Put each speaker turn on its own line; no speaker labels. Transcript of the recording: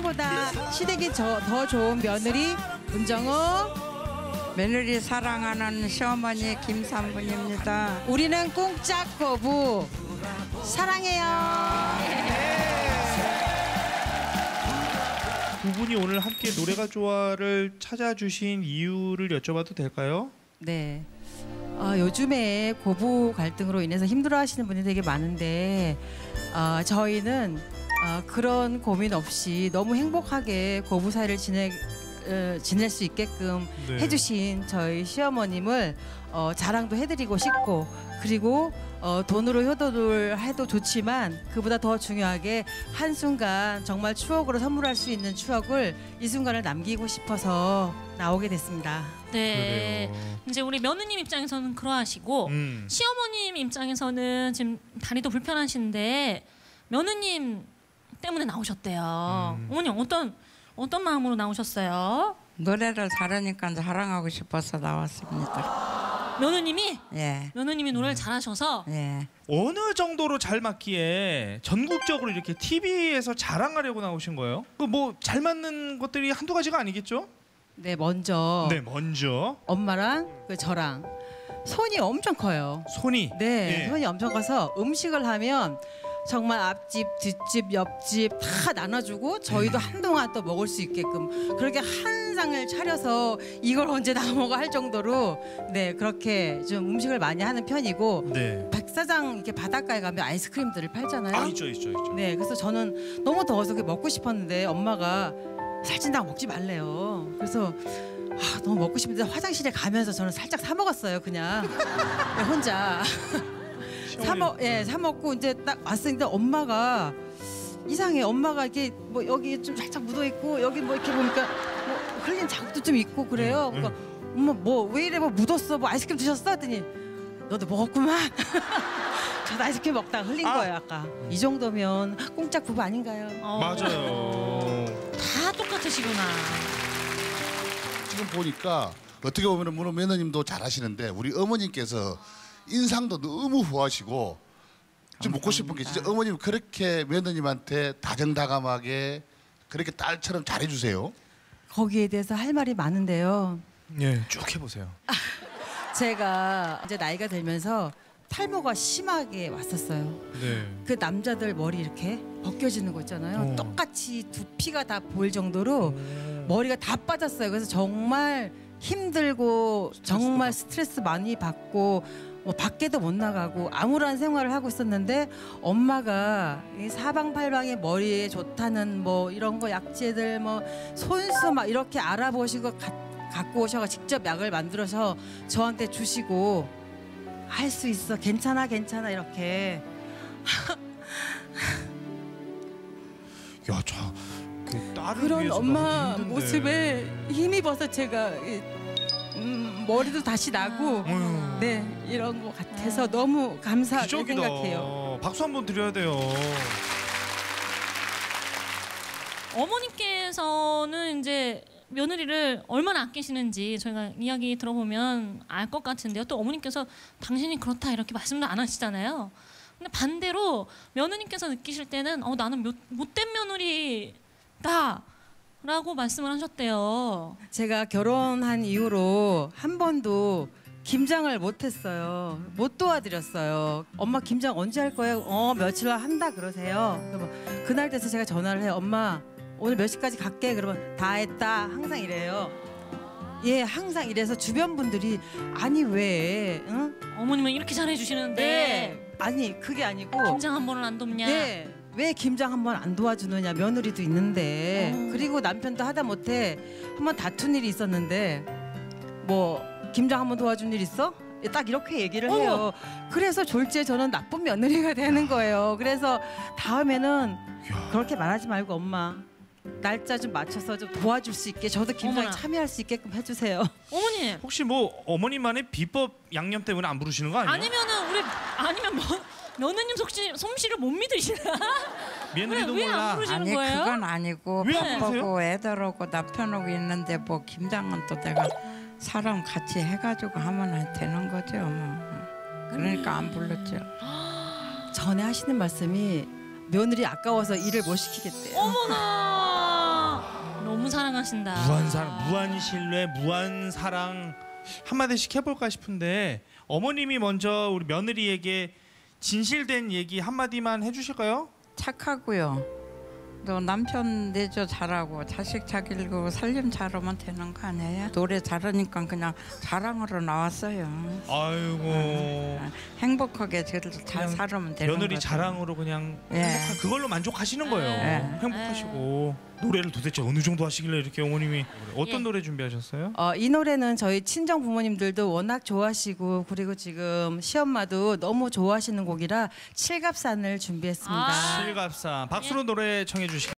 사랑보다 시댁이 저- 더 좋은 며느리 문정우
며느리 사랑하는 시어머니 김삼분입니다.
우리는 꽁짝 거부 사랑해요.
두 분이 오늘 함께 노래가 좋아를 찾아주신 이유를 여쭤봐도 될까요?
네. 어, 요즘에 고부 갈등으로 인해서 힘들어하시는 분이 되게 많은데 어, 저희는 어, 그런 고민 없이 너무 행복하게 고부 사이를 지내 어, 지낼 수 있게끔
네.
해주신 저희 시어머님을 어, 자랑도 해드리고 싶고 그리고 어, 돈으로 효도를 해도 좋지만 그보다 더 중요하게 한 순간 정말 추억으로 선물할 수 있는 추억을 이 순간을 남기고 싶어서 나오게 됐습니다.
네.
그래요.
이제 우리 며느님 입장에서는 그러하시고
음.
시어머님 입장에서는 지금 다리도 불편하신데 며느님 때문에 나오셨대요.
음.
어머니 어떤 어떤 마음으로 나오셨어요?
노래를 잘하니까 자랑하고 싶어서 나왔습니다.
며느님이
예,
며느님이 노래를 잘하셔서
예.
어느 정도로 잘 맞기에 전국적으로 이렇게 TV에서 자랑하려고 나오신 거예요? 그 뭐 잘 맞는 것들이 한두 가지가 아니겠죠?
네, 먼저
네, 먼저
엄마랑 그 저랑 손이 엄청 커요.
손이
네,
예.
손이 엄청 커서 음식을 하면 정말 앞집, 뒷집, 옆집 다 나눠주고 저희도 한동안 또 먹을 수 있게끔 그렇게 한 상을 차려서 이걸 언제 다 먹어 할 정도로 네 그렇게 좀 음식을 많이 하는 편이고
네.
백사장 이렇게 바닷가에 가면 아이스크림들을 팔잖아요.
아 있죠, 있죠, 있죠.
네, 그래서 저는 너무 더워서 그게 먹고 싶었는데 엄마가 살찐다고 먹지 말래요. 그래서 아, 너무 먹고 싶은데 화장실에 가면서 저는 살짝 사 먹었어요, 그냥 네, 혼자 사 먹, 예, 사 먹고 이제 딱 왔는데 엄마가 이상해. 엄마가 이렇게 뭐 여기 좀 살짝 묻어 있고 여기 뭐 이렇게 보니까 뭐 흘린 자국도 좀 있고 그래요.
음,
그러니까 엄마 뭐 왜 이래 뭐 묻었어? 뭐 아이스크림 드셨어? 했더니 너도 먹었구만. 저도 아이스크림 먹다가 흘린
아.
거예요 아까. 이 정도면 공짜 부부 아닌가요?
어,
맞아요.
다 똑같으시구나.
지금 보니까 어떻게 보면 물론 며느님도 잘하시는데 우리 어머님께서 인상도 너무 후하시고 좀 묻고 싶은 게 진짜 어머님 그렇게 며느님한테 다정다감하게 그렇게 딸처럼 잘해주세요.
거기에 대해서 할 말이 많은데요.
예, 쭉 해보세요.
제가 이제 나이가 들면서 탈모가 심하게 왔었어요.
네.
그 남자들 머리 이렇게 벗겨지는 거 있잖아요.
어.
똑같이 두피가 다 보일 정도로 머리가 다 빠졌어요. 그래서 정말 힘들고 정말 스트레스 많이 받고 뭐 밖에도 못 나가고 암울한 생활을 하고 있었는데 엄마가 이 사방팔방의 머리에 좋다는 뭐 이런 거 약재들 뭐 손수 막 이렇게 알아보시고 가, 갖고 오셔가 직접 약을 만들어서 저한테 주시고 할 수 있어. 괜찮아 괜찮아. 이렇게.
야, 자, 그
그런 엄마. 모습에 힘입어서 제가 이, 음, 머리도 다시 나고
어휴,
네 이런 것 같아서 너무 감사하게
기적이다.
생각해요.
박수 한번 드려야 돼요.
어머님께서는 이제 며느리를 얼마나 아끼시는지 저희가 이야기 들어보면 알 것 같은데요. 또 어머님께서 당신이 그렇다 이렇게 말씀도 안 하시잖아요. 근데 반대로 며느님께서 느끼실 때는 어 나는 못, 못된 며느리 다. 라고 말씀을 하셨대요.
제가 결혼한 이후로 한 번도 김장을 못했어요. 못 도와드렸어요. 엄마 김장 언제 할 거예요? 어 며칠 날 한다 그러세요. 그러면 그날 돼서 제가 전화를 해요. 엄마 오늘 몇 시까지 갈게. 그러면 다 했다. 항상 이래요. 예, 항상 이래서 주변 분들이 아니 왜? 응?
어머님은 이렇게 잘해주시는데
네. 아니 그게 아니고
김장 한 번을 안 돕냐?
네. 왜 김장 한번 안 도와주느냐 며느리도 있는데
어.
그리고 남편도 하다 못해 한번 다툰 일이 있었는데 뭐 김장 한번 도와준 일 있어? 딱 이렇게 얘기를
어머.
해요. 그래서 졸지에 저는 나쁜 며느리가 되는 거예요. 그래서 다음에는 그렇게 말하지 말고 엄마 날짜 좀 맞춰서 좀 도와줄 수 있게 저도 김장에
어머나.
참여할 수 있게끔 해주세요.
어머님
혹시 뭐 어머님만의 비법 양념 때문에 안 부르시는 거 아니에요?
아니면은 우리 아니면 뭐 며느님 솜씨, 솜씨를 못 믿으시나?
며느리도 몰라.
부르시는
아니
거예요?
그건 아니고
왜안
바쁘고
부르세요?
애들하고 남편하고 있는데 뭐 김장은 또 내가 사람 같이 해가지고 하면 되는 거죠 뭐. 그러니까 안 불렀죠.
전에 하시는 말씀이 며느리 아까워서 일을 못 시키겠대요.
어머나. 사랑하신다.
무한 사랑, 무한 신뢰, 무한 사랑 한 마디씩 해볼까 싶은데 어머님이 먼저 우리 며느리에게 진실된 얘기 한마디만 해주실까요?
착하고요. 또 남편 내조 잘하고 자식 잘 길고 살림 잘하면 되는 거 아니에요? 노래 잘하니까 그냥 자랑으로 나왔어요.
아이고
행복하게 저를 잘
그냥
살면 되는
며느리
거죠.
자랑으로 그냥
예.
행복한 그걸로 만족하시는 거예요.
예.
행복하시고 노래를 도대체 어느 정도 하시길래 이렇게 어머님이 어떤
예.
노래 준비하셨어요?
어, 이 노래는 저희 친정 부모님들도 워낙 좋아하시고 그리고 지금 시엄마도 너무 좋아하시는 곡이라 칠갑산을 준비했습니다.
아.
실갑산 박수로 노래 청해 주시기